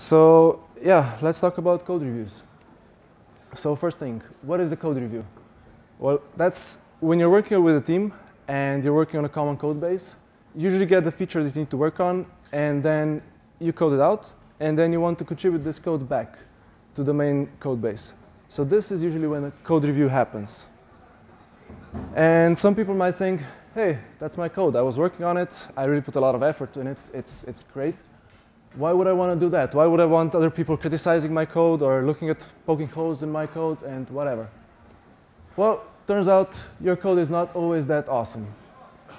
So yeah, let's talk about code reviews. So first thing, what is a code review? Well, that's when you're working with a team and you're working on a common code base, you usually get the feature that you need to work on, and then you code it out, and then you want to contribute this code back to the main code base. So this is usually when a code review happens. And some people might think, hey, that's my code. I was working on it. I really put a lot of effort in it. It's, it's great. Why would I want to do that? Why would I want other people criticizing my code or looking at poking holes in my code and whatever? Well, turns out your code is not always that awesome.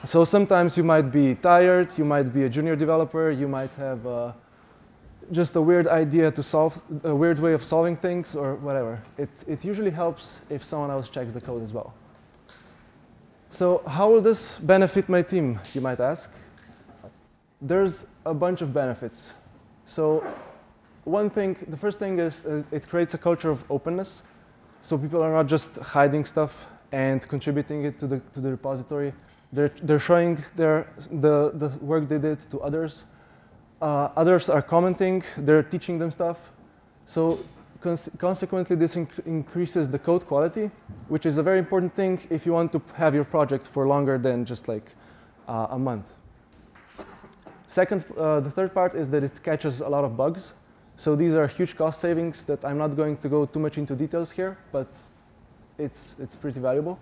So sometimes you might be tired, you might be a junior developer, you might have uh, just a weird idea to solve, a weird way of solving things or whatever. It, it usually helps if someone else checks the code as well. So how will this benefit my team, you might ask? There's a bunch of benefits. So one thing, the first thing is uh, it creates a culture of openness. So people are not just hiding stuff and contributing it to the, to the repository. They're, they're showing their, the, the work they did to others. Uh, others are commenting, they're teaching them stuff. So cons consequently, this inc increases the code quality, which is a very important thing if you want to have your project for longer than just like uh, a month. Second, uh, the third part is that it catches a lot of bugs. So these are huge cost savings that I'm not going to go too much into details here, but it's, it's pretty valuable.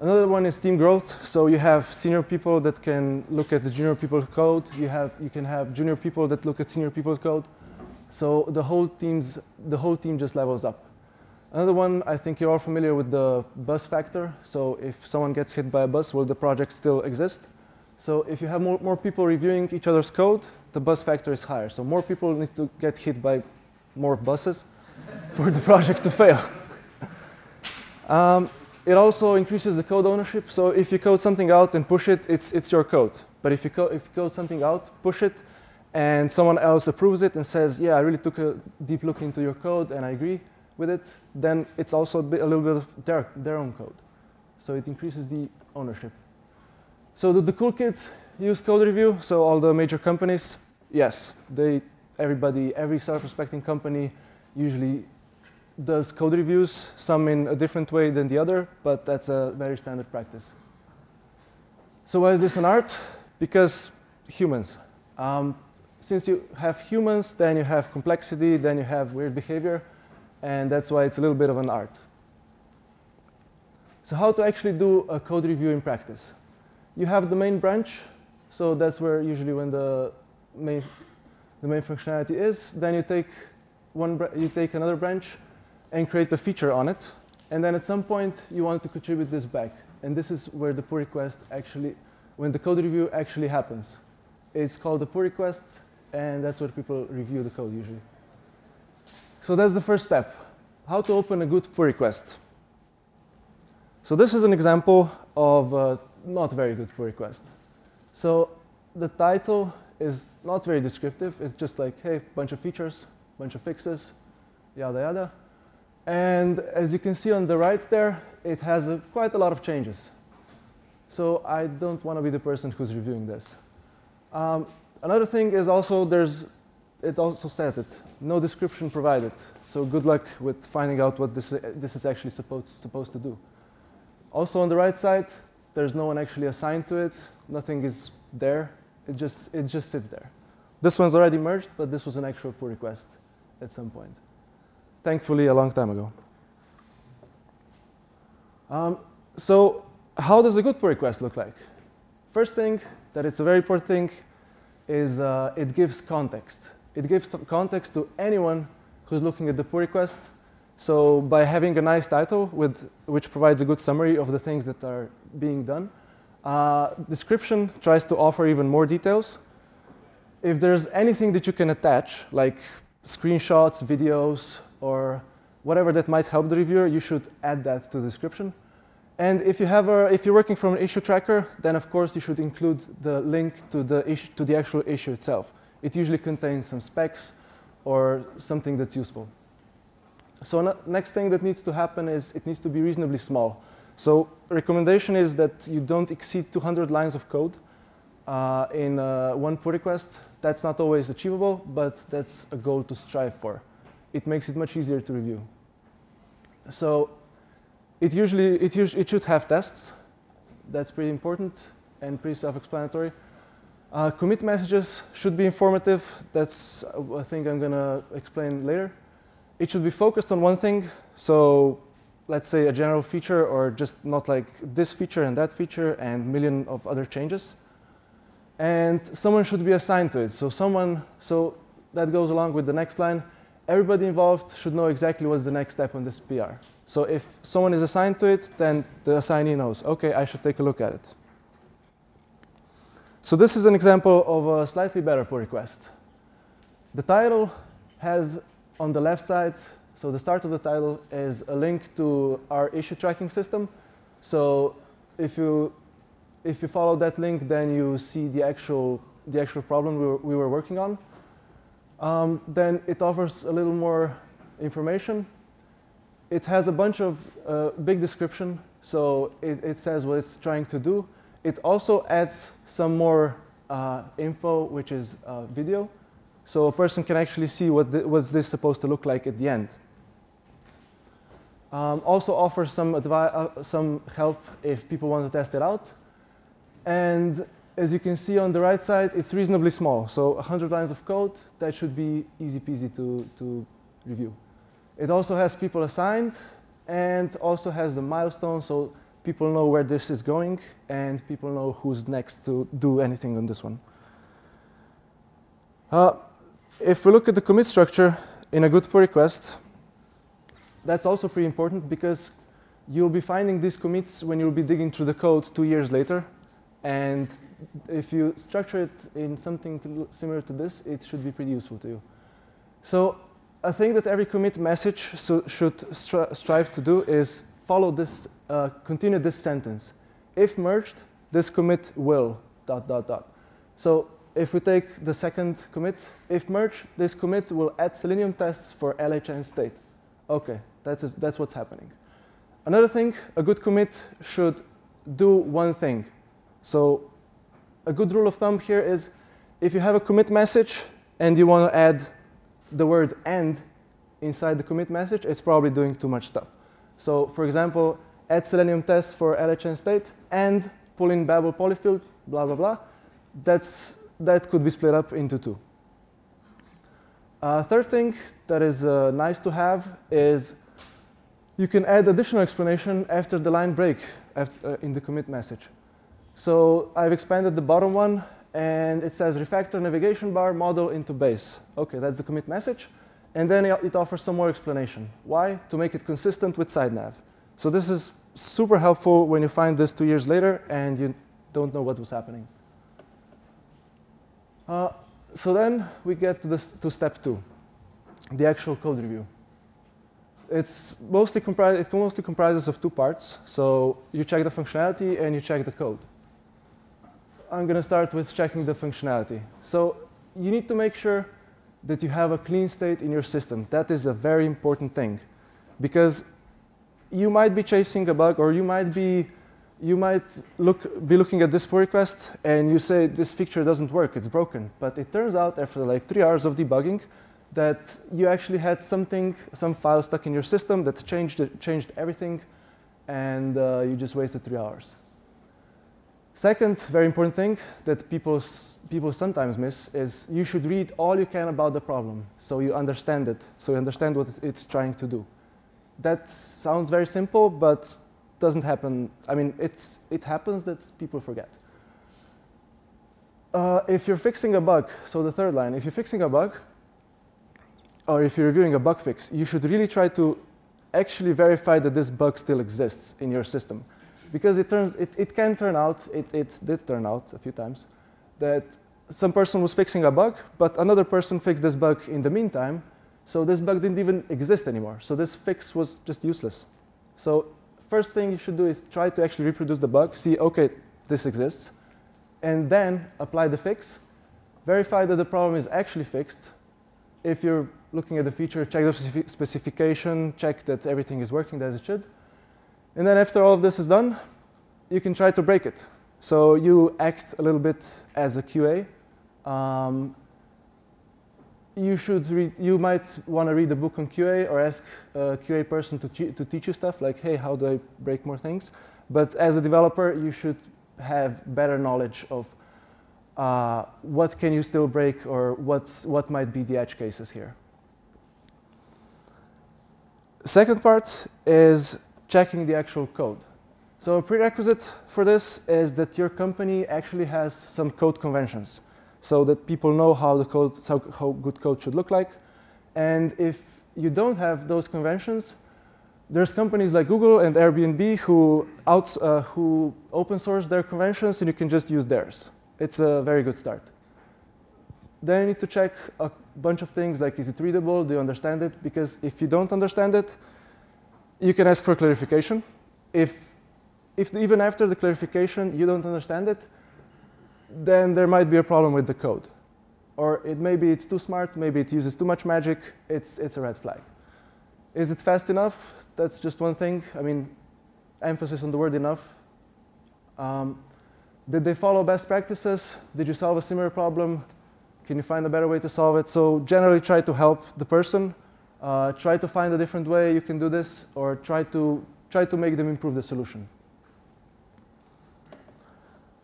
Another one is team growth. So you have senior people that can look at the junior people's code. You, have, you can have junior people that look at senior people's code. So the whole, team's, the whole team just levels up. Another one, I think you're all familiar with the bus factor. So if someone gets hit by a bus, will the project still exist? So if you have more, more people reviewing each other's code, the bus factor is higher. So more people need to get hit by more buses for the project to fail. Um, it also increases the code ownership. So if you code something out and push it, it's, it's your code. But if you, if you code something out, push it, and someone else approves it and says, yeah, I really took a deep look into your code and I agree with it, then it's also a, bit, a little bit of their, their own code. So it increases the ownership. So do the cool kids use code review? So all the major companies? Yes, they, everybody, every self-respecting company usually does code reviews, some in a different way than the other, but that's a very standard practice. So why is this an art? Because humans. Um, since you have humans, then you have complexity, then you have weird behavior, and that's why it's a little bit of an art. So how to actually do a code review in practice? You have the main branch, so that's where usually when the main, the main functionality is. Then you take, one you take another branch and create a feature on it, and then at some point you want to contribute this back. And this is where the pull request actually, when the code review actually happens. It's called a pull request, and that's where people review the code usually. So that's the first step, how to open a good pull request. So this is an example of a not very good pull request. So the title is not very descriptive. It's just like, hey, bunch of features, bunch of fixes, yada yada. And as you can see on the right there, it has a, quite a lot of changes. So I don't want to be the person who's reviewing this. Um, Another thing is also there's, it also says it, no description provided. So good luck with finding out what this, this is actually supposed, supposed to do. Also on the right side, there's no one actually assigned to it. Nothing is there. It just, it just sits there. This one's already merged, but this was an actual pull request at some point. Thankfully, a long time ago. Um, so how does a good pull request look like? First thing, that it's a very important thing, is uh, it gives context. It gives context to anyone who's looking at the pull request. So by having a nice title with, which provides a good summary of the things that are being done, uh, description tries to offer even more details. If there's anything that you can attach, like screenshots, videos, or whatever that might help the reviewer, you should add that to the description. And if, you have a, if you're working from an issue tracker, then of course you should include the link to the, issue, to the actual issue itself. It usually contains some specs or something that's useful. So next thing that needs to happen is it needs to be reasonably small. So recommendation is that you don't exceed 200 lines of code. uh, in uh, one pull request. That's not always achievable, but that's a goal to strive for. It makes it much easier to review. So it usually it, us it should have tests. That's pretty important and pretty self-explanatory. Uh, commit messages should be informative. That's a thing I'm going to explain later. It should be focused on one thing. So let's say a general feature or just not like this feature and that feature and million of other changes. And someone should be assigned to it. So someone, so that goes along with the next line. Everybody involved should know exactly what's the next step on this PR. So if someone is assigned to it, then the assignee knows, OK, I should take a look at it. So this is an example of a slightly better pull request. The title has on the left side, so the start of the title is a link to our issue tracking system. So if you if you follow that link, then you see the actual the actual problem we were, we were working on. Um, then it offers a little more information. It has a bunch of uh, big description, so it, it says what it's trying to do. It also adds some more uh, info, which is uh, video. So a person can actually see what what's this supposed to look like at the end. Um, also offers some, uh, some help if people want to test it out. And as you can see on the right side, it's reasonably small. So 100 lines of code, that should be easy peasy to, to review. It also has people assigned and also has the milestone. So people know where this is going, and people know who's next to do anything on this one. Uh, if we look at the commit structure in a good pull request, that's also pretty important because you'll be finding these commits when you'll be digging through the code two years later. And if you structure it in something similar to this, it should be pretty useful to you. So a thing that every commit message so should stri strive to do is follow this, uh, continue this sentence. If merged, this commit will, dot, dot, dot. So if we take the second commit, if merge, this commit will add Selenium tests for LHN state. OK, that's, that's what's happening. Another thing, a good commit should do one thing. So a good rule of thumb here is if you have a commit message and you want to add the word end inside the commit message, it's probably doing too much stuff. So for example, add Selenium tests for LHN state and pull in Babel polyfill, blah, blah, blah. That's, that could be split up into two. Uh, third thing that is uh, nice to have is you can add additional explanation after the line break after, uh, in the commit message. So I've expanded the bottom one, and it says refactor navigation bar model into base. OK, that's the commit message. And then it offers some more explanation. Why? To make it consistent with SideNav. So this is super helpful when you find this two years later and you don't know what was happening. Uh, so then we get to, this, to step two, the actual code review. It's mostly comprised, it mostly comprises of two parts. So you check the functionality and you check the code. I'm going to start with checking the functionality. So you need to make sure that you have a clean state in your system. That is a very important thing because you might be chasing a bug or you might be you might look, be looking at this pull request and you say this feature doesn't work, it's broken. But it turns out after like three hours of debugging that you actually had something, some file stuck in your system that changed, changed everything and uh, you just wasted three hours. Second very important thing that people, people sometimes miss is you should read all you can about the problem so you understand it, so you understand what it's trying to do. That sounds very simple, but doesn't happen. I mean, it's, it happens that people forget. Uh, if you're fixing a bug, so the third line, if you're fixing a bug, or if you're reviewing a bug fix, you should really try to actually verify that this bug still exists in your system because it, turns, it, it can turn out, it, it did turn out a few times, that some person was fixing a bug, but another person fixed this bug in the meantime, so this bug didn't even exist anymore. So this fix was just useless. So first thing you should do is try to actually reproduce the bug, see, OK, this exists, and then apply the fix. Verify that the problem is actually fixed. If you're looking at the feature, check the specification, check that everything is working as it should. And then after all of this is done, you can try to break it. So you act a little bit as a QA. Um, you should read, you might want to read a book on QA or ask a QA person to, to teach you stuff like, hey, how do I break more things? But as a developer, you should have better knowledge of uh, what can you still break or what's, what might be the edge cases here. Second part is checking the actual code. So a prerequisite for this is that your company actually has some code conventions so that people know how the code, how, good code should look like. And if you don't have those conventions, there's companies like Google and Airbnb who, uh, who open source their conventions and you can just use theirs. It's a very good start. Then you need to check a bunch of things like is it readable, do you understand it? Because if you don't understand it, you can ask for clarification. If, if even after the clarification you don't understand it, then there might be a problem with the code. Or it maybe it's too smart, maybe it uses too much magic, it's, it's a red flag. Is it fast enough? That's just one thing. I mean, emphasis on the word enough. Um, did they follow best practices? Did you solve a similar problem? Can you find a better way to solve it? So generally try to help the person. Uh, try to find a different way you can do this, or try to, try to make them improve the solution.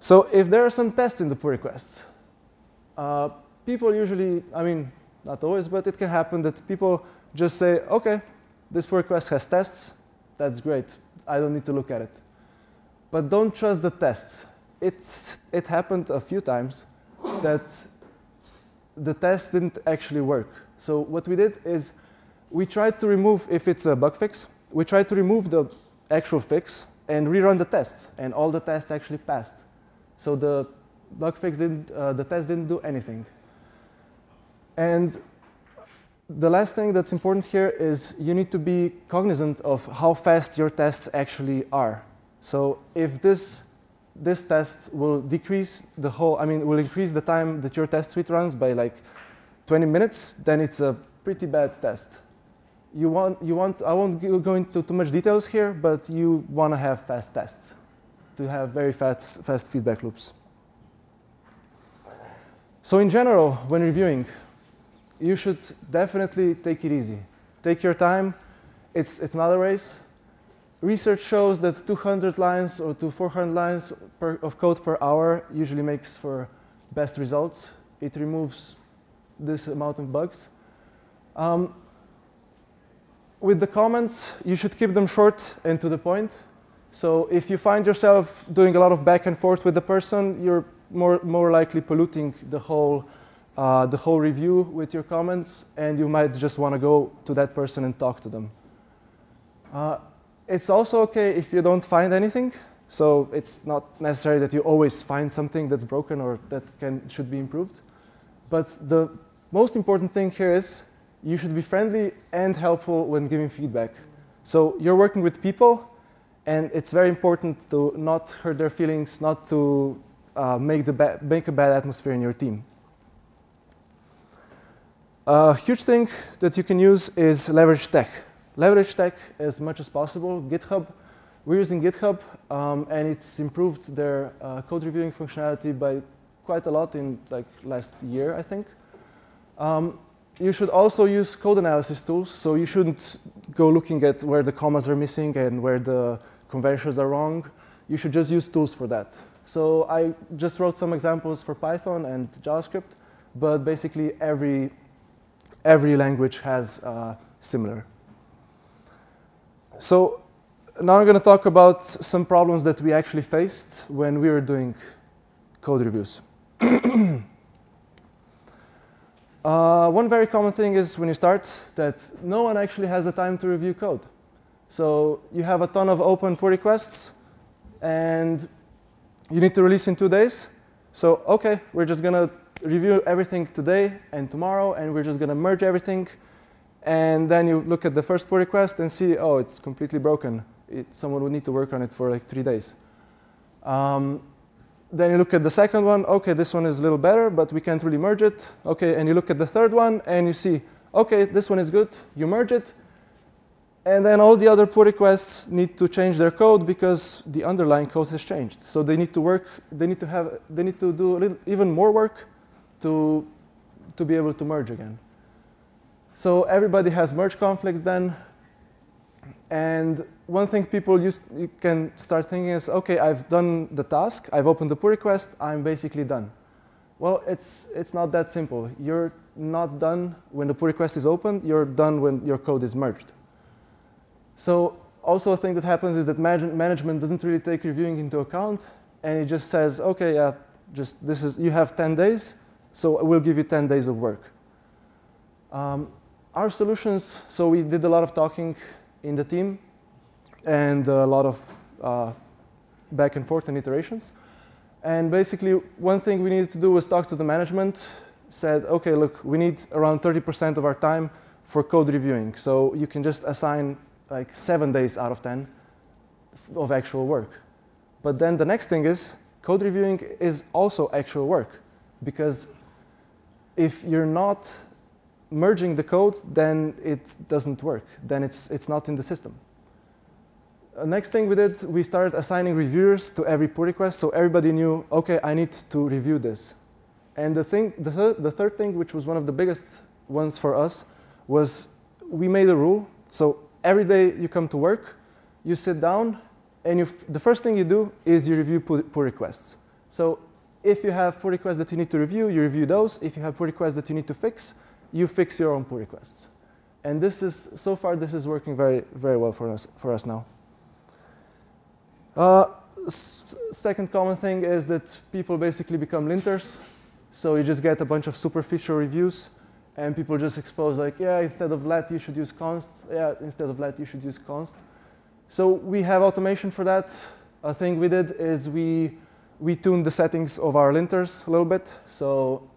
So if there are some tests in the pull requests, uh, people usually, I mean, not always, but it can happen that people just say, OK, this pull request has tests. That's great. I don't need to look at it. But don't trust the tests. It's, it happened a few times that the test didn't actually work. So what we did is we tried to remove, if it's a bug fix, we tried to remove the actual fix and rerun the tests. And all the tests actually passed. So the bug fix didn't, uh, the test didn't do anything. And the last thing that's important here is you need to be cognizant of how fast your tests actually are. So if this, this test will decrease the whole, I mean, will increase the time that your test suite runs by like 20 minutes, then it's a pretty bad test. You want, you want, I won't go into too much details here, but you want to have fast tests to have very fast, fast feedback loops. So in general, when reviewing, you should definitely take it easy. Take your time. It's, it's not a race. Research shows that 200 lines or to 400 lines per, of code per hour usually makes for best results. It removes this amount of bugs. Um, with the comments, you should keep them short and to the point. So if you find yourself doing a lot of back and forth with the person, you're more, more likely polluting the whole, uh, the whole review with your comments, and you might just want to go to that person and talk to them. Uh, it's also okay if you don't find anything. So it's not necessary that you always find something that's broken or that can, should be improved. But the most important thing here is you should be friendly and helpful when giving feedback. So you're working with people, and it's very important to not hurt their feelings, not to uh, make, the make a bad atmosphere in your team. A huge thing that you can use is leverage tech. Leverage tech as much as possible. GitHub, we're using GitHub, um, and it's improved their uh, code reviewing functionality by quite a lot in like last year, I think. Um, you should also use code analysis tools, so you shouldn't go looking at where the commas are missing and where the conventions are wrong, you should just use tools for that. So I just wrote some examples for Python and JavaScript, but basically every, every language has uh, similar. So now I'm going to talk about some problems that we actually faced when we were doing code reviews. uh, one very common thing is when you start that no one actually has the time to review code. So you have a ton of open pull requests, and you need to release in two days. So OK, we're just going to review everything today and tomorrow, and we're just going to merge everything. And then you look at the first pull request and see, oh, it's completely broken. It, someone would need to work on it for like three days. Um, then you look at the second one. OK, this one is a little better, but we can't really merge it. OK, and you look at the third one, and you see, OK, this one is good. You merge it, And then all the other pull requests need to change their code because the underlying code has changed. So they need to work, they need to have, they need to do a little, even more work to, to be able to merge again. So everybody has merge conflicts then. And one thing people use, you can start thinking is, okay, I've done the task, I've opened the pull request, I'm basically done. Well, it's, it's not that simple. You're not done when the pull request is opened, you're done when your code is merged. So also a thing that happens is that management doesn't really take reviewing into account, and it just says, okay, yeah, just this is you have 10 days, so we'll give you 10 days of work. Um, our solutions, so we did a lot of talking in the team, and a lot of uh, back and forth and iterations. And basically, one thing we needed to do was talk to the management, said, okay, look, we need around 30% of our time for code reviewing. So you can just assign like seven days out of 10 of actual work. But then the next thing is code reviewing is also actual work because if you're not merging the code, then it doesn't work. Then it's, it's not in the system. Uh, next thing we did, we started assigning reviewers to every pull request, so everybody knew, okay, I need to review this. And the, thing, the, th the third thing, which was one of the biggest ones for us, was we made a rule. So every day you come to work, you sit down, and you the first thing you do is you review pull, pull requests. So if you have pull requests that you need to review, you review those. If you have pull requests that you need to fix, you fix your own pull requests. And this is, so far, this is working very, very well for us, for us now. Uh, second common thing is that people basically become linters. So you just get a bunch of superficial reviews and people just expose like, yeah, instead of let, you should use const. Yeah, instead of let, you should use const. So we have automation for that. A thing we did is we, we tuned the settings of our linters a little bit. So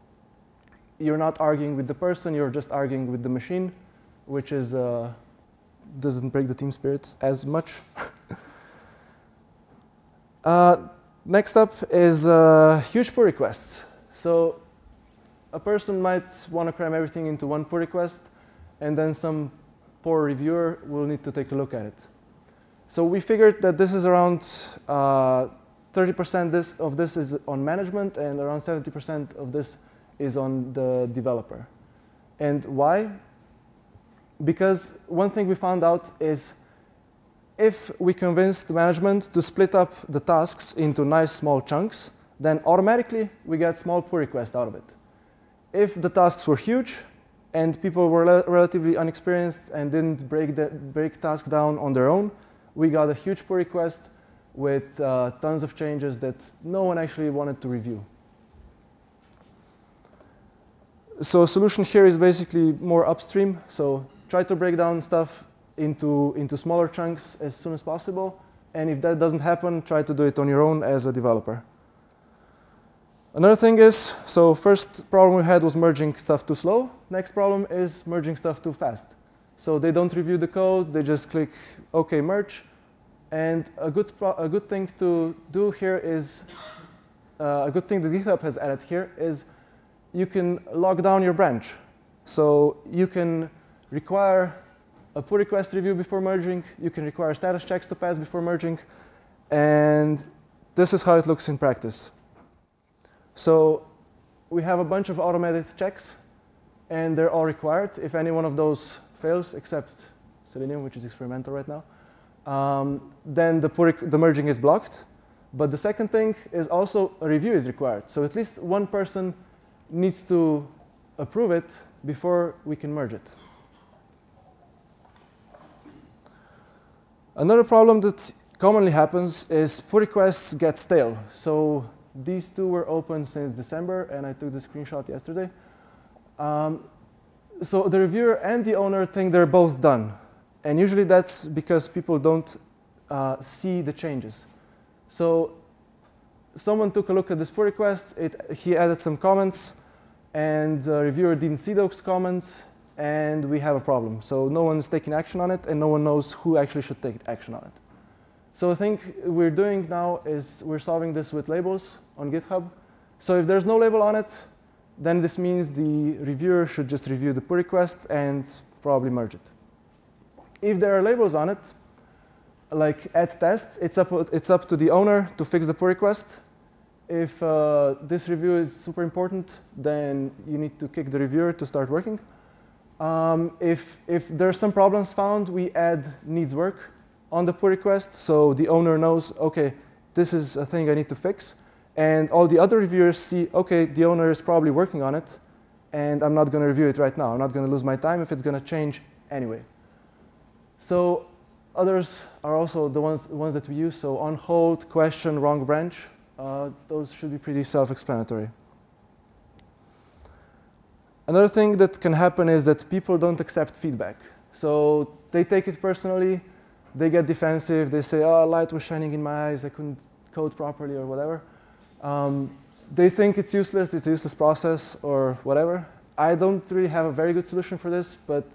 you're not arguing with the person, you're just arguing with the machine, which is, uh, doesn't break the team spirit as much. uh, next up is uh, huge pull requests. So a person might want to cram everything into one pull request, and then some poor reviewer will need to take a look at it. So we figured that this is around 30% uh, of this is on management, and around 70% of this is on the developer. And why? Because one thing we found out is if we convince the management to split up the tasks into nice small chunks, then automatically we get small pull requests out of it if the tasks were huge and people were relatively unexperienced and didn't break, the, break tasks down on their own, we got a huge pull request with uh, tons of changes that no one actually wanted to review. So solution here is basically more upstream. So try to break down stuff into, into smaller chunks as soon as possible. And if that doesn't happen, try to do it on your own as a developer. Another thing is, so first problem we had was merging stuff too slow. Next problem is merging stuff too fast. So they don't review the code, they just click OK merge. And a good, a good thing to do here is, uh, a good thing that GitHub has added here is you can lock down your branch. So you can require a pull request review before merging, you can require status checks to pass before merging, and this is how it looks in practice. So we have a bunch of automated checks, and they're all required. If any one of those fails, except Selenium, which is experimental right now, um, then the, the merging is blocked. But the second thing is also a review is required. So at least one person needs to approve it before we can merge it. Another problem that commonly happens is pull requests get stale. So these two were open since December, and I took the screenshot yesterday. Um, so the reviewer and the owner think they're both done. And usually that's because people don't uh, see the changes. So someone took a look at this pull request, it, he added some comments, and the reviewer didn't see those comments, and we have a problem. So no one's taking action on it, and no one knows who actually should take action on it. So I think we're doing now is we're solving this with labels on GitHub. So if there's no label on it, then this means the reviewer should just review the pull request and probably merge it. if there are labels on it, like add test, it's up, it's up to the owner to fix the pull request. If uh, this review is super important, then you need to kick the reviewer to start working. Um, if, if are some problems found, we add needs work on the pull request so the owner knows, okay, this is a thing I need to fix. And all the other reviewers see, okay, the owner is probably working on it, and I'm not going to review it right now. I'm not going to lose my time if it's going to change anyway. So others are also the ones, ones that we use. So on hold, question, wrong branch. Uh, those should be pretty self-explanatory. Another thing that can happen is that people don't accept feedback. So they take it personally, they get defensive, they say, oh, light was shining in my eyes, I couldn't code properly or whatever. Um, they think it's useless, it's a useless process or whatever. I don't really have a very good solution for this, but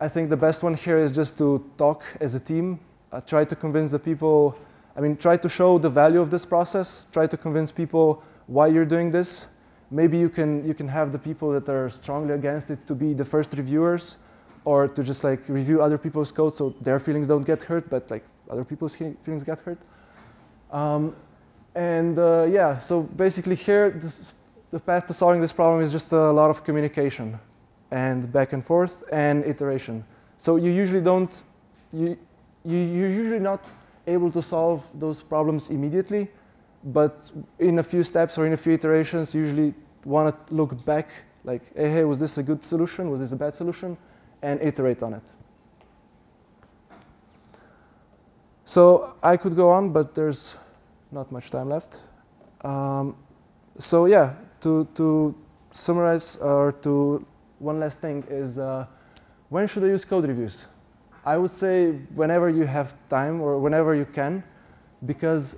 I think the best one here is just to talk as a team, uh, try to convince the people, I mean, try to show the value of this process, try to convince people why you're doing this. Maybe you can, you can have the people that are strongly against it to be the first reviewers or to just like review other people's code so their feelings don't get hurt, but like other people's feelings get hurt. Um, and uh, yeah, so basically here, this, the path to solving this problem is just a lot of communication and back and forth and iteration. So you usually don't, you, you, you're usually not able to solve those problems immediately, but in a few steps or in a few iterations, you usually want to look back like, hey, hey, was this a good solution? Was this a bad solution? And iterate on it. So I could go on, but there's not much time left. Um, so yeah, to, to summarize or to one last thing is uh, when should I use code reviews? I would say whenever you have time or whenever you can, because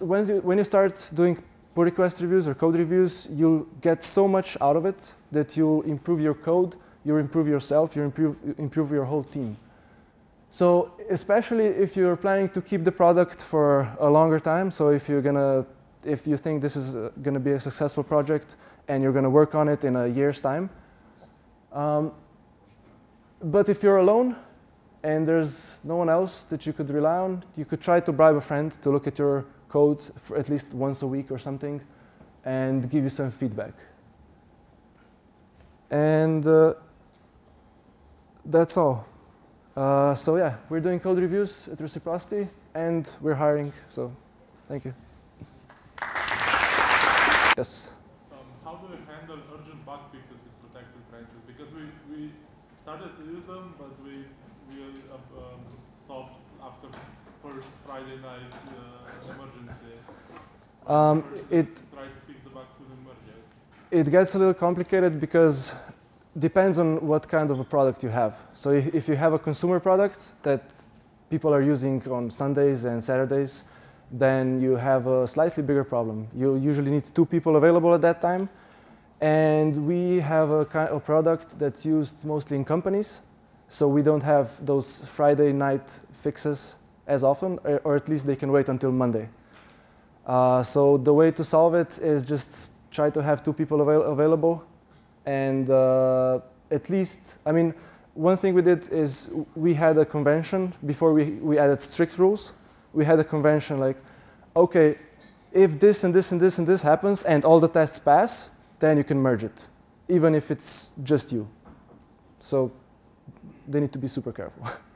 when you, when you start doing pull request reviews or code reviews, you'll get so much out of it that you'll improve your code, you'll improve yourself, you'll improve, improve your whole team. So especially if you're planning to keep the product for a longer time, so if you're gonna, if you think this is uh, gonna be a successful project and you're gonna work on it in a year's time. Um, but if you're alone and there's no one else that you could rely on, you could try to bribe a friend to look at your code for at least once a week or something and give you some feedback. And uh, that's all. Uh, so yeah, we're doing code reviews at Reciprocity, and we're hiring, so thank you. Yes? Um, how do we handle urgent bug fixes with protected branches? Because we, we started to use them, but we, we um, stopped after first Friday night uh, emergency. Um, it, try to fix the bugs within merge. It gets a little complicated because depends on what kind of a product you have. So if you have a consumer product that people are using on Sundays and Saturdays, then you have a slightly bigger problem. You usually need two people available at that time. And we have a, kind of product that's used mostly in companies. So we don't have those Friday night fixes as often, or at least they can wait until Monday. Uh, so the way to solve it is just try to have two people avail available and uh, at least, I mean, one thing we did is we had a convention before we, we added strict rules. We had a convention like, okay, if this and this and this and this happens and all the tests pass, then you can merge it, even if it's just you. So they need to be super careful.